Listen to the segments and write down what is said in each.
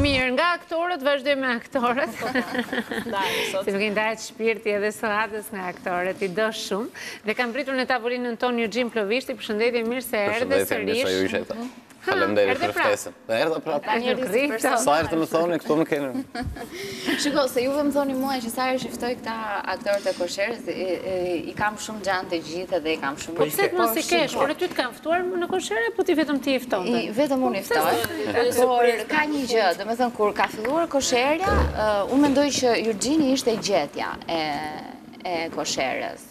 Mirë, nga aktorët, vazhdoj me aktorët. S'i për t'i ndarë shpirti edhe sahatës nga aktorët, i do shumë. Dhe kam pritur në tavolinën tonë Juxhin Plovishti, përshëndetje mirë se erdhe sërish. Përshëndetje mirë se ju gjeta. Faleminderit për ftesën. Dhe erdha prapë. Ka një rrisë person. Sa herë të më thoni, këtu më keni. Shiko, se ju më thoni mua që sa herë ftoj këta aktorët e kosherës, i kam shumë xhan të gjithë dhe i kam shumë... Po pëse të mos i kesh, po edhe ty të kam ftuar në kosherë, po ti vetëm ti i fton? Vetëm unë i ftoj, por ka një gjë, domethënë, kur ka filluar kosherja, unë mendoj që Juxhini ishte gjetja e kosherës.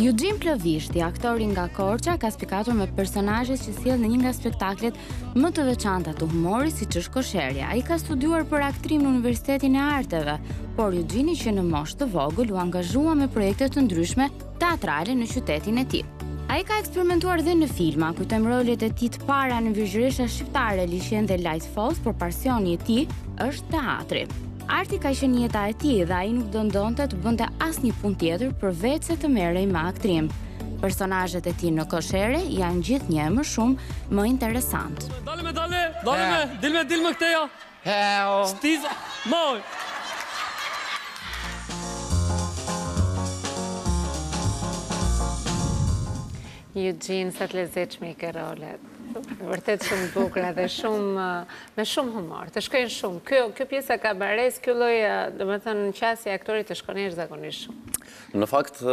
Juxhin Plovishti, aktori nga Korça, ka spikatur me personazhet që sjell në një nga spektaklet më të veçanta të humorit siç është Kosherja. Ai ka studiuar për aktrim në Universitetin e Arteve, por Juxhini që në moshë të vogël u angazhua me projekte të ndryshme teatrale në qytetin e tij. Ai ka eksperimentuar dhe në filma, kujtojmë rolet e tij të para në virgjëresha shqiptare Liqeni dhe Light Falls, por pasioni i tij është teatri. Arti ka qenë jeta e tij dhe ai nuk do donte të bënte asnjë punë tjetër përveçse të merrej me aktrim. Personazhet e tij në koshere janë gjithnjë e më shumë më interesantë. Dalë me dalë, dalë me, dil me dil me këtë jo. Heo. Stiz moj. Juxhin sa të lezetshme i ke rolet. Vërtet shumë të bukura dhe shumë, me shumë humor. Të shkojnë shumë. Kjo, kjo pjesa e kabaresë, kjo lloj, domethënë, qasje e aktorit të shkon jashtë zakonisht shumë. Në fakt,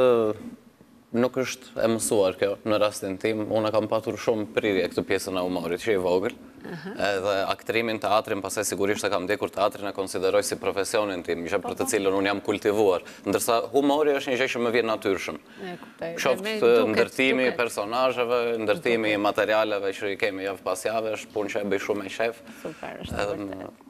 Nuk është e mësuar kjo në rastin tim, unë e kam patur shumë prirje këtë pjesën e humorit që i vogël, edhe aktrimin, teatrin, pastaj sigurisht e kam ndjekur teatrin e konsideroj si profesionin tim, gjë për të cilën unë jam kultivuar, ndërsa humori është një gjë që më vjen natyrshëm, qoftë ndërtimi i personazheve, ndërtimi i materialeve që i kemi javë pas jave, është punë që e bëj shumë me qejf, edhe më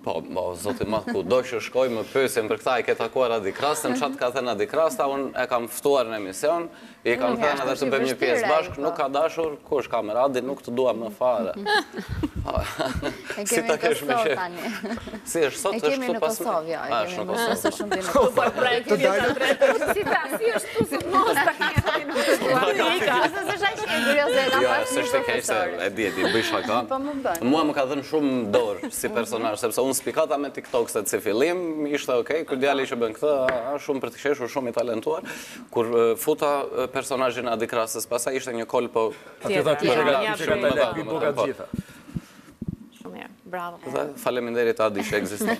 Po, o zot i madh kudo që shkoj më pyesin për këtë, a e ke takuar Adi Krastën, çfarë të ka thënë Adi Krasta, unë e kam ftuar në emision, i kam thënë edhe të bëjmë një pjesë bashkë, nuk ka dashur, ku është kamera, Adi, nuk të dua më fare. Si ta kesh me qe. Si është sot është këtu pas. E kemi në Kosovë, jo, e kemi në Kosovë. Është shumë bim. Po pak pra e kemi të drejtë. Si ta si është këtu sot mos ta kemi në Kosovë. Ka se se shaq e kurioze ka jo, pas. Jo, është e keq se e di, e di, bëj shaka. Po më bën. Mua më ka dhënë shumë dorë. si personazh, sepse unë spikata me TikTok se si fillim ishte ok, ky djali që bën këtë, është shumë për të qeshur, shumë i talentuar. Kur futa personazhin e Adi Krastës, pastaj ishte një kol po Atë tha ti që gati që ka talent, pi boka të gjitha. Shumë mirë, bravo. Dhe faleminderit Adi që ekziston.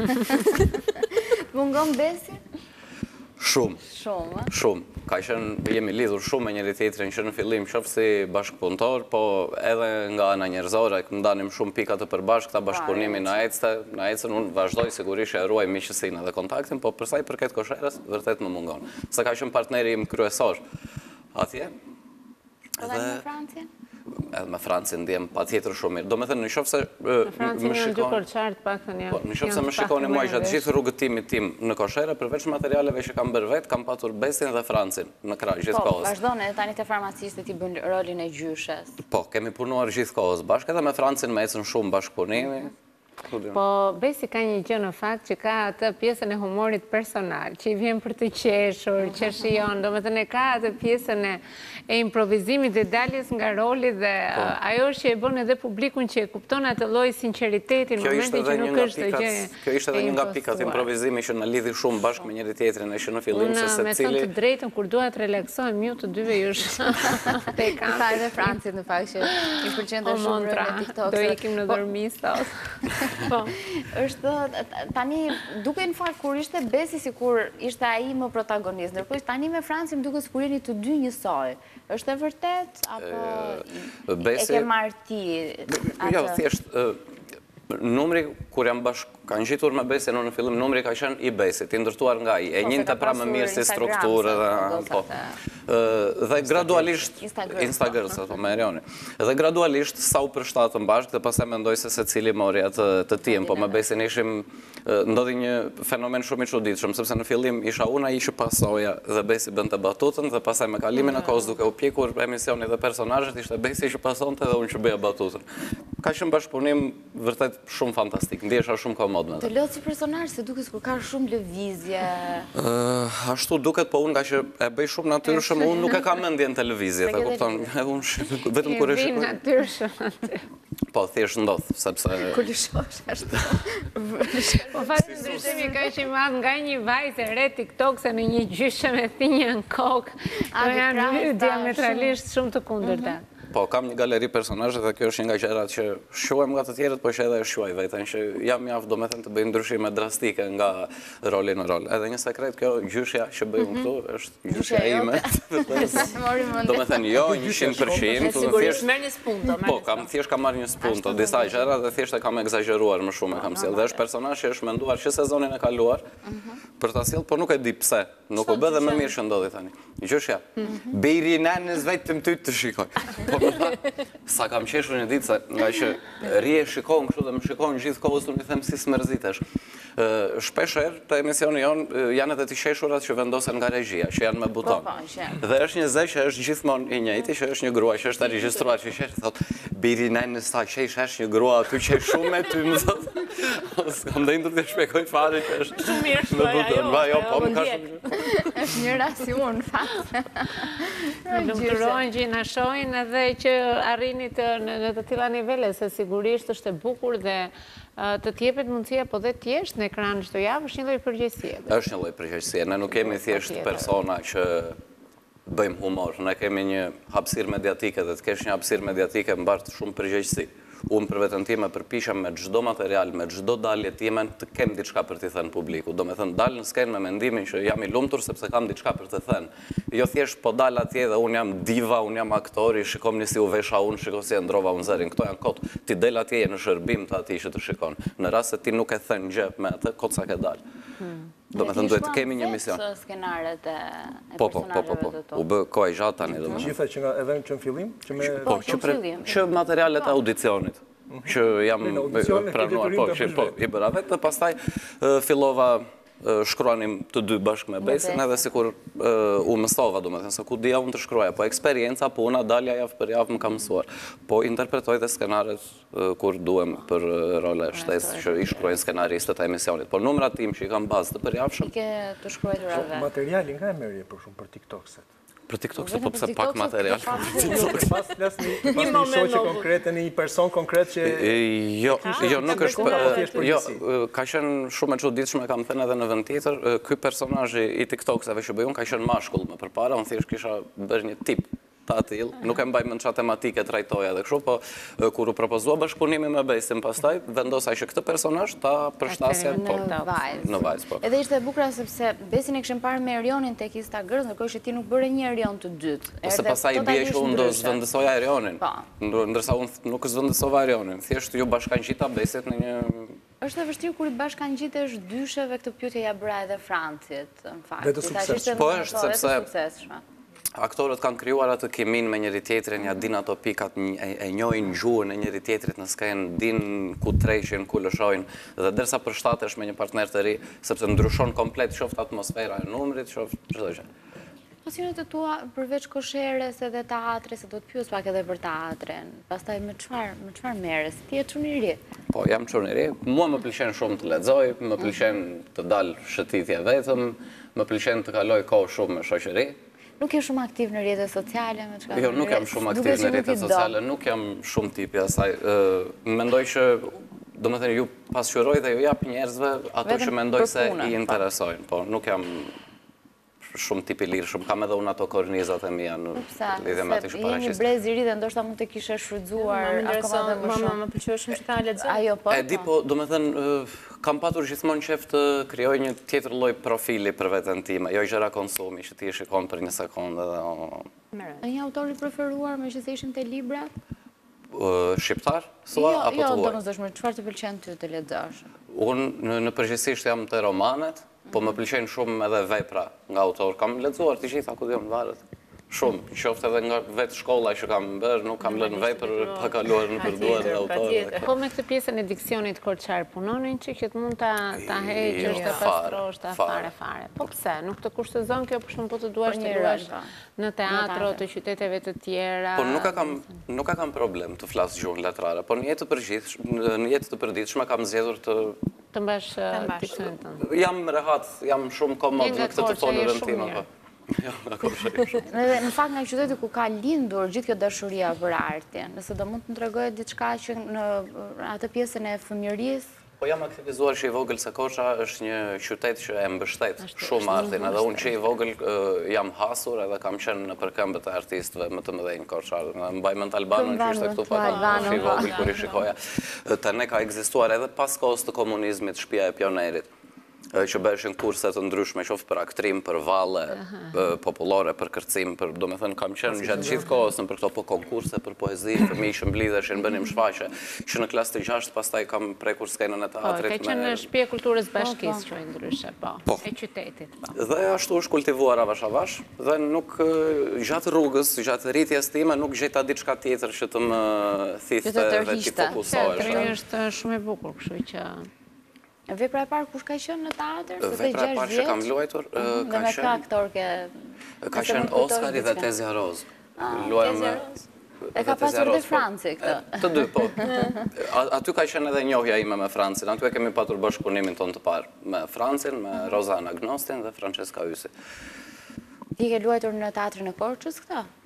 Të mungon besi? Shumë. Shumë. Shumë. Ka qenë, jemi lidhur shumë me njëri tjetrin që në fillim qoftë si bashkëpunëtor, po edhe nga ana njerëzore, ndanim shumë pika të përbashkëta, bashkëpunimi na ecte, na ecën, unë vazhdoj sigurisht e ruaj miqësinë edhe kontaktin, po për sa i përket Kosherës, vërtet më mungon. Se ka qenë partneri im kryesor. Atje? Dhe edhe me Francin? Edhe me Francin ndihem patjetër shumë mirë. Domethënë, në qoftë se më shikoni... Po, në qoftë se më shikoni mua gjatë gjithë rrugëtimit tim në Koshere, përveç materialeve që kam bërë vetë, kam patur Besin dhe Francin në krah, gjithë po, kohës. Po, vazhdon tani te farmacisti ti bën rolin e gjyshes. Po, kemi punuar gjithë kohës bashkë, edhe me Francin më ecën shumë bashkëpunimi, Po Besi ka një gjë në fakt që ka atë pjesën e humorit personal, që i vjen për të qeshur, që shijon, domethënë ka atë pjesën e improvizimit dhe daljes nga roli dhe po. ajo është që e bën edhe publikun që e kupton atë lloj sinqeriteti në momentin që nuk është një gjë e impostuar. Kjo ishte dhe një nga pikat, improvizimi që na lidhi shumë bashkë. me njëri tjetrin që në fillim se secili. Unë me thënë të drejtën kur dua të relaksohem ju të dyve ju shumë te kam. Sa edhe Francit në fakt që i pëlqen të shumë në TikTok. Do ikim në po- dormi sot. Po. Është tani duket në fakt kur ishte Besi sikur ishte ai më protagonist. Ndërkohë tani me Francin duket sikur jeni të dy njësoj. Është e vërtet apo e ke marr ti? Jo, thjesht numri kur jam bashkë Kam ngjitur me Besin unë në fillim numri ka qenë i Besit, i ndërtuar nga ai, e njihte pra më mirë si strukturë dhe po. Dhe gradualisht Instagram sa thonë Erjoni. Dhe gradualisht sa u përshtatëm bashkë dhe pastaj mendoj se secili mori atë të tijën, po me Besin ishim ndodhi një fenomen shumë i çuditshëm, sepse në fillim isha unë ai që pasoja dhe Besi bënte batutën dhe pastaj me kalimin e kohës duke u pjekur emisioni dhe personazhet ishte Besi që pasonte dhe unë që bëja batutën. Ka qenë bashkëpunim Vërtet shumë fantastik, ndihesha shumë komod me të. Të lodh si personazh se duket sikur ka shumë lëvizje. Ashtu duket, po unë ngaqë e bëj shumë natyrshëm, unë nuk e kam mendjen te lëvizjet, e kupton? Vetëm kur e shikoj. Je bërë natyrshëm aty. Po, thjesht ndodh, sepse. Kur lëshosh ashtu. Po fakt ndryshimi kaq i madh nga një vajzë e re tiktokse në një gjyshe me thinja në kokë. Ato janë dy diametralisht shumë të kundërta. Po, kam një galeri personazhesh dhe kjo është një nga gjërat që më shquajnë nga të tjerët, por që edhe e shquaj veten që jam mjaft, domethënë të bëj ndryshime drastike nga roli në rol. Edhe një sekret kjo gjyshja që bëj unë këtu është gjyshja ime. Domethënë jo 100%. Sigurisht, merr një spunto, po kam thjesht kam marrë një spunto, disa gjëra dhe thjesht e kam ekzagjeruar më shumë e kam sjellë. Dhe është personazh që është menduar që sezonin e kaluar për ta sjellë, por nuk e di pse Nuk u bë dhe më mirë që ndodhi tani. Gjyshja, bir i nënës vetëm ty të shikoj. Po më tha, sa kam qeshur një ditë, nga që rri e shikon kështu dhe më shikon gjithë kohës, unë i them si s'mërzitesh. Shpeshherë te emisioni jonë janë edhe të qeshurat që vendosen nga regjia, që janë me buton. Po, po, dhe është një zë që është gjithmonë i njëjti, që është një grua, që është e regjistruar që qesh, thotë, bir i nënës sa qesh, është një grua, të qesh shumë me ty më thotë. S'kam ndenjur t'i shpjegoj fare që është... Shumë mirë shkoj, ajo, ajo, ajo, ajo, po më ka shumë... është një rrasë si unë, fatë. Na lumturojnë që na shohin edhe që arrini në të tilla nivele, se sigurisht është e bukur dhe të të jepet mundësia, po dhe të jesh në ekran çdo javë, është një lloj përgjegjësie. është një lloj përgjegjësie, ne nuk jemi thjesht persona që bëjmë humor, ne kemi një hapësirë mediatike dhe të kesh një hapësirë mediatike mbart shumë përgjegjësi. Unë për veten time përpiqem me çdo material, me çdo dalje timen të kem diçka për t'i thënë publikut. Domethënë dal në skenë me mendimin që jam i lumtur sepse kam diçka për të thënë. Jo thjesht po dal atje dhe unë jam diva, unë jam aktori, shikomëni si u vesha unë, shiko si e ndrrova unë zërin. Këto janë kot. Ti del atje je në shërbim të atij që të shikon. Në rast se ti nuk ke thënë gjë me atë, kot sa ke dalë. Domethënë duhet të kemi një mision. Gjithë skenarët e personazheve po, po, po, po, të tu. U bë koha e gjatë tani. Të gjitha që nga edhe që në fillim? Që me... Po, që pre... Që materialet e audicionit. Mhm. Që jam pranuar, po, që po, i bëra vetë, dhe pastaj fillova shkruanim të dy bashkë me Besin, edhe sikur u mësova, domethënë, se ku dija unë të shkruaja, po eksperienca, puna, dalja javë për javë më ka mësuar, po interpretoj dhe skenarët kur duhem për role shtesë që i shkruajnë skenaristët e emisionit. Por numrat e mi që i kam bazë të përjavshëm... I ke të shkruajtura vetë. Materialin nga e merrje për shembull për TikTokset? Për TikTokset po pse pak material? Një shoqe konkrete, një person konkret që... Jo, jo, nuk është... Jo, ka qenë shumë e çuditshme, kam thënë edhe në vend tjetër, ky personazhi i TikTokseve që bëj unë ka qenë mashkull më përpara, unë thjesht kisha bërë një tip të atillë, nuk e mbaj mend ça tematike trajtoja dhe kështu, po kur u propozua bashkëpunimi me Besin pastaj, vendosa që këtë personazh ta përshtasja në vajzë. Në vajzë, po. Edhe ishte e bukur sepse Besin e kishim parë me Erionin tek Instagrm, ndërkohë që ti nuk bëre një Erion të dytë. Po se pastaj i bie që unë do zëvendësoja Erionin. Po. Ndërsa unë nuk zëvendësova Erionin, thjesht ju bashkangjita Besit në një Është e vështirë kur i bashkangjitesh dysheve dhe këtë pyetje ia bëra edhe Francit, në fakt. I thashë ishte më e suksesshme. Aktorët kanë krijuar atë kiminë me njëri-tjetrin, ia dinë ato pikat, e njohin gjuhën e njëri-tjetrit në skenë, dinë ku tërheqin, ku lëshojnë. Dhe ndërsa përshtatesh me një partner të ri, sepse ndryshon komplet qoftë atmosfera e numrit, qoftë çdo gjë. Pasionet e tua përveç Kosheres edhe teatrit, se do të pyes pak edhe për teatrin. Pastaj me çfarë, me çfarë merresh? Ti je çun i ri. Po, jam çun i ri. Mua më pëlqen shumë të lexoj, më pëlqen të dal shëtitje vetëm, më pëlqen të kaloj kohë shumë me shoqëri. Nuk je shumë aktiv në rrjete sociale, me çka? Jo, nuk jam shumë aktiv në rrjete sociale, nuk jam shumë tipi asaj. Mendoj që, domethënë ju pasqyroj dhe ju jap njerëzve ato që mendoj se i interesojnë, po nuk jam shumë tip i lirshëm. Kam edhe unë ato kornizat e mia në lidhje me atë që paraqis. Je një brez i ri dhe ndoshta mund të kishe shfrytzuar akoma dhe më shumë. Më pëlqeu shumë që ta lexoj. Ajo po. E di po, domethënë kam patur gjithmonë qejf të krijoj një tjetër lloj profili për veten time, jo gjëra konsumi që ti i shikon për një sekondë dhe o. Ndonjë autor i preferuar meqëse ishim te librat? Shqiptar? Jo, jo domosdoshmërisht, çfarë të pëlqen ty të lexosh? Unë në përgjithësi jam te romanet. Po më pëlqejnë shumë edhe vepra nga autorë. Kam lexuar të gjitha ku diun varet. Shumë, qoftë edhe nga vetë shkolla që kam bërë, nuk kam lënë vepër pa kaluar nëpër duar dhe autorë. Po me këtë pjesën e diksionit korçar punonin që që të mund të heqësh ta pastrosh ti fare fare. Po pse, nuk të kushtëzon kjo për shembull po të duash të luash në teatro të qyteteve të tjera? Po nuk e kam problem të flas gjuhën letrare, po në jetë të përgjithë, në jetë të përditshme kam zgjedhur të Të mbaj diksionin tënë. Jam rehat, jam shumë komod në këtë të folurën time. Jam nga Korça shumë. Dhe në fakt nga qyteti ku ka lindur gjithë kjo dashuria për artin. Nëse do mund të më tregoje diçka që në atë pjesën e fëmijërisë. Po jam aktivizuar që i vogël se Korça është një qytet që e mbështet. Shumë artin, edhe unë që i vogël jam hasur edhe kam qenë nëpër këmbët e artistëve më të mëdhenj korçarë. E mbaj mend Albanën që ishte këtu pra unë që i vogël kur i shikoja. Te ne ka ekzistuar edhe pas kohës të komunizmit shpia e pionerit që bëheshin kurse të ndryshme qoftë për aktrim, për valle popullore, për kërcim, domethënë kam qenë gjatë gjithë kohës nëpër këto po konkurse, për poezi, fëmijë që mblidheshim, bënim shfaqje. Që në klasë të gjashtë pastaj kam prekur skenën e teatrit me... Po, ka qenë një shpi e kulturës bashkisë, që e ndryshe, po, e qytetit, po. Dhe ashtu është kultivuar avash avash, dhe nuk gjatë rrugës, gjatë rritjes time, nuk gjeja diçka tjetër që të më thithte dhe t'i fokusohesha. Teatri është shumë i bukur, kështu që... Vepra e parë kush ka qenë në teatër? Vepra e parë që kam luajtur ka qenë... Dhe me këta aktorë ke... Ka qenë Oskari dhe Tezja Rozë. Tezja Rozë. E ka patur dhe Franci këtë. Të dy, po. Aty ka qenë edhe njohja ime me Francin. Aty e kemi patur bashkëpunimin tonë të parë. Me Francin, me Rozana Gnostin dhe Françeska Hysi. Ti ke luajtur në teatrin e Korçës këta?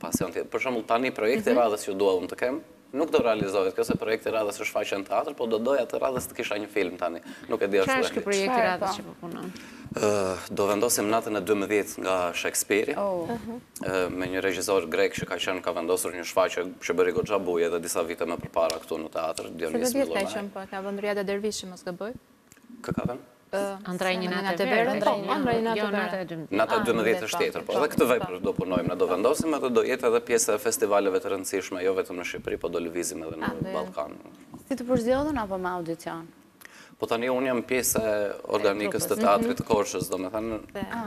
pasion tjetër. Për shembull tani projekti i radhës që dua unë të kem, nuk do realizohet kjo se projekti i radhës është shfaqja në teatër, po do doja të radhës të kisha një film tani. Nuk e di ashtu. Çfarë është ky projekt i radhës që po punon? do vendosim natën e 12 nga Shakespeare, me një regjizor grek që ka qenë ka vendosur një shfaqje që bëri goxha bujë dhe disa vite më përpara këtu në teatr, Dionis Milonaj. Se dhe vjet ka qenë, po, ka vënë Vdekja dhe dervishi, mos gaboj? Kë ka vënë? Ëndrra e një nate vere, po, Ëndrra e një nate vere. Nata 12 është tjetër, po, dhe këtë vepër do punojmë, ne do vendosim, edhe do jetë edhe pjesë e festivaleve të rëndësishme, jo vetëm në Shqipëri, po do lëvizim edhe në Ballkan. Si të përzgjodhën, apo me audicion? Po tani unë jam pjesë e organikës të teatrit të Korçës, domethënë... A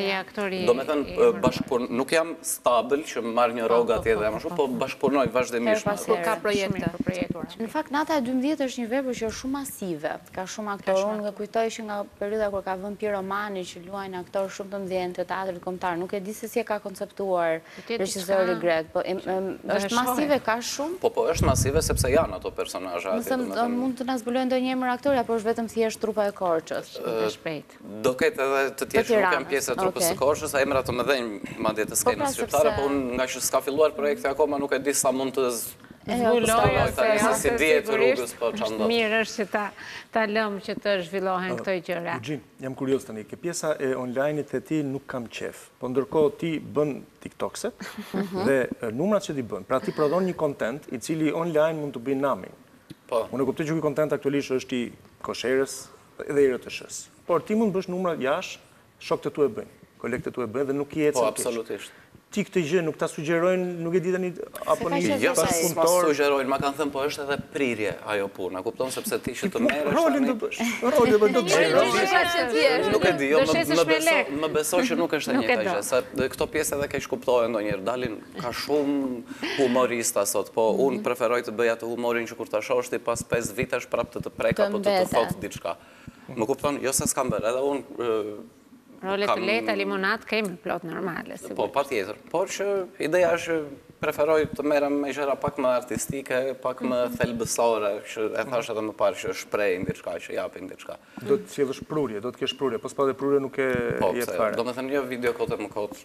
je aktor... Domethënë, nuk jam stabël që marr një rrogë atje dhe më shumë, po bashkëpunoj vazhdimisht me atë. Ka projekte. Në fakt Nata e dymbëdhjetë është një vepër që është shumë masive, ka shumë aktorë, unë e kujtoj që nga periudha kur e ka vënë Pirro Mani që luajnë aktorë shumë të mëdhenj të Teatrit Kombëtar, nuk e di se si e ka konceptuar regjizori grek, po është masive, ka shumë? Po, po, është masive sepse janë ato personazhe atje, domethënë. Mund të na zbulosh ndonjë emër aktori apo është vetëm thjesht trupa e Korçës? Do ketë edhe të tjerë që nuk janë pjesë e trupës së Korçës, emra të mëdhenj madje të skenës shqiptare, po unë ngaqë s'ka filluar projekti akoma nuk e di sa mund të zbuloj tani, se s'i dihet rrugës po ç'ndodh. Mirë është që ta lëmë që të zhvillohen këto gjëra. Luixhi, jam kurioz tani, te pjesa e online-it the ti, nuk kam qejf, po ndërkohë ti bën TikTok-set dhe numrat që ti bën, pra ti prodhon një kontent i cili online mund të bëjë namin. Unë e kuptoj që ky kontent aktualisht është i Kosheres, Dhe i RTSH-së. Por ti mund të bësh numra jashtë, shokët e tu e bëjnë, kolegët e tu e bëjnë dhe nuk i ecën keq. Po, absolutisht. Ti këtë gjë nuk ta sugjerojnë, nuk e di ti, apo një bashkëpunëtor? Jo, se s'ma sugjerojnë, ma kanë thënë po është edhe prirje ajo punë, e kupton, sepse ti që të merresh tani. Rolin do bësh, rolin do bësh. Një gjë kaq e thjeshtë. Nuk e di, jo, më beso që nuk është e njëjta gjë, se këto pjesë edhe keqkuptohen ndonjëherë, dalin Ka shumë humorista sot, po unë preferoj të bëj atë humorin që kur ta shohësh ti pas pesë vitesh prapë të të prekë apo të të thotë diçka. Më kupton? Jo se s'kam bërë, edhe unë role të lehta, limonadë kemi plot normale, sigurisht. Po, patjetër. Por që ideja është që preferoj të merrem me gjëra pak më artistike, pak më thelbësore, që e thashë edhe më parë që shprehin diçka, që japin diçka. Do të sjellë prurje, do të kesh prurje, po s'pate prurje nuk jep fare. Po, pse? Domethënë një video kot e më kot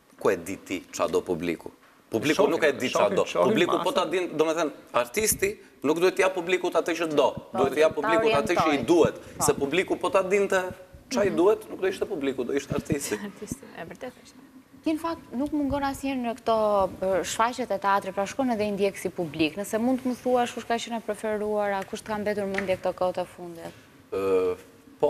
Ku e di ti ça do publiku? Publiku nuk e di ça do. Publiku po ta din, domethënë, artisti nuk duhet t'i japë publikut atë që do, duhet t'i japë publikut atë që i duhet, se publiku po ta dinte ça i duhet, nuk do ishte publiku, do ishte artisti. E vërtetë është. Ti në fakt nuk mungon asnjëherë në këto shfaqjet e teatrit, pra shkon edhe i ndjek si publik. Nëse mund të më thuash kush ka qenë e preferuara, kush të ka mbetur në mendje këto kohët e fundit? Po,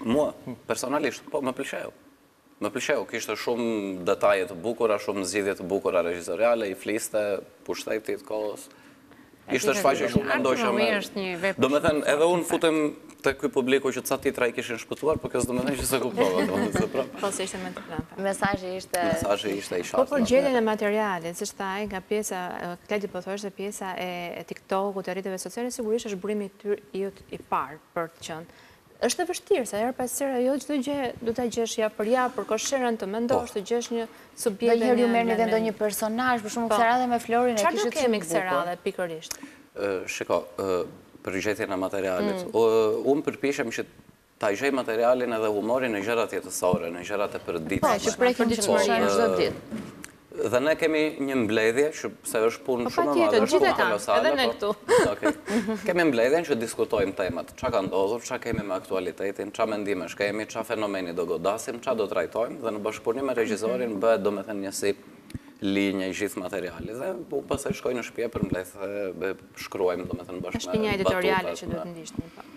Mua, personalisht, po, më pëlqeu. Më pëlqeu, kishte shumë detaje të bukura, shumë zgjidhje të bukura regjizoriale, i fliste pushtetit të kohës. Ishte shfaqje shumë e ndjeshme. Domethënë, edhe unë futem te ky publiku që ca titra i kishin shpëtuar, po kjo s'do me thënë që s'e kuptova. Po, se ishte me të planta. Mesazhi ishte... Mesazhi ishte i qartë. Po, për gjetjen e materialit, si është ajo, nga pjesa, Kledi po thosh, se pjesa e TikTok-ut, e rrjeteve sociale, sigurisht është burimi i tyre i parë për të qenë. Është e vështirë, se herë pas here, jo çdo gjë do ta gjesh ja për ja, për Kosheren të mendosh, po. të gjesh një subjekt. Dhe herë ju merrni dhe ndonjë personazh, për shembull po. këtë radhë me Florin e kishit shumë bukur. Çfarë kemi këtë radhë pikërisht? Shiko, për gjetjen e materialit. Mm. Unë përpishem që ta gjej materialin edhe humorin në gjërat jetësore, në gjërat e përditshme. Po, që prekin diçka çdo ditë. Dhe ne kemi një mbledhje, se është punë shumë e madhe, është punë kolosale. Edhe ne këtu. Kemi mbledhjen që diskutojmë temat, ça ka ndodhur, ça kemi me aktualitetin, ça mendimesh kemi, ça fenomeni do godasim, ça do trajtojmë, dhe në bashkëpunim me regjizorin bëhet domethënë një si linjë i gjithë materiali, dhe unë pastaj shkoj në shpi, e përmbledh e, shkruajmë domethënë bashkëpunim. Është linja editoriale që duhet ndjekur një pak.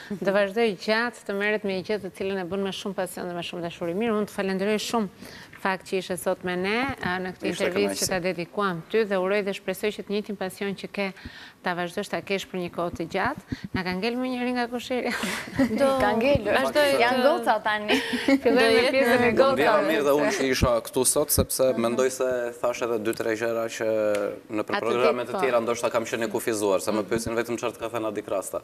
Të vazhdojë gjatë, të merret me një gjë të cilën e bën me shumë pasion dhe me shumë dashuri. Mirë, unë të falenderoj shumë në fakt që ishe sot me ne në këtë intervistë që ta dedikuam ty dhe uroj dhe shpresoj që të njëjtin pasion që ke ta vazhdosh ta kesh për një kohë të gjatë. Na ka ngel më njëri nga Kosherja. Do ka ngel. Vazhdo, janë goca tani. Filloj me pjesën e gocave. U ndjeva mirë dhe unë që isha këtu sot sepse mendoj se thashë edhe 2-3 gjëra që në programe të tjera ndoshta kam qenë i kufizuar, se më pyesin vetëm çfarë të ka thënë Adi Krasta.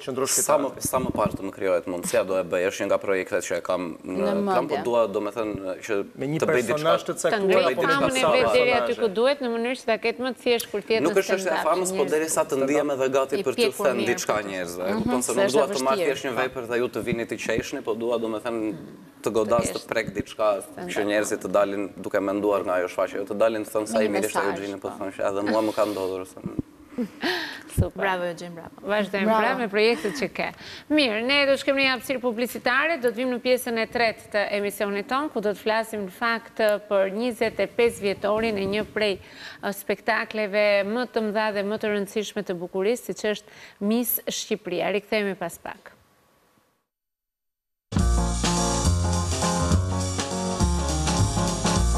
Qëndron shqiptare. Sa më parë të më krijohet mundësia do e bëj, është një nga projektet që e kam në plan, por dua domethënë që të bëj diçka. Me një personazh të caktuar apo me disa personazhe. Të ngrejë famën e vet deri aty ku duhet në mënyrë që ta ketë më të thjeshtë kur të jetë në standup. Nuk është çështja e famës, por derisa të ndihem edhe gati për t'u thënë diçka njerëzve, e kupton, se nuk dua të marr thjesht një vepër dhe ju të vini të qeshni, po dua domethënë të godas, të prek diçka që njerëzit të dalin duke menduar nga ajo shfaqje, jo të dalin të thonë sa i mirë ishte Euxhini, po të thonë edhe mua më ka ndodhur. Super. Bravo, Eugen, bravo. Vazhdojmë pra Bravo. me projektet që ke. Mirë, ne do të shkojmë në një hapësirë publicitare, do të vijmë në pjesën e tretë të emisionit tonë, ku do të flasim në fakt për 25 vjetorin e një prej spektakleve më të mëdha dhe më të rëndësishme të bukurisë, siç është Miss Shqipëria. Rikthehemi pas pak.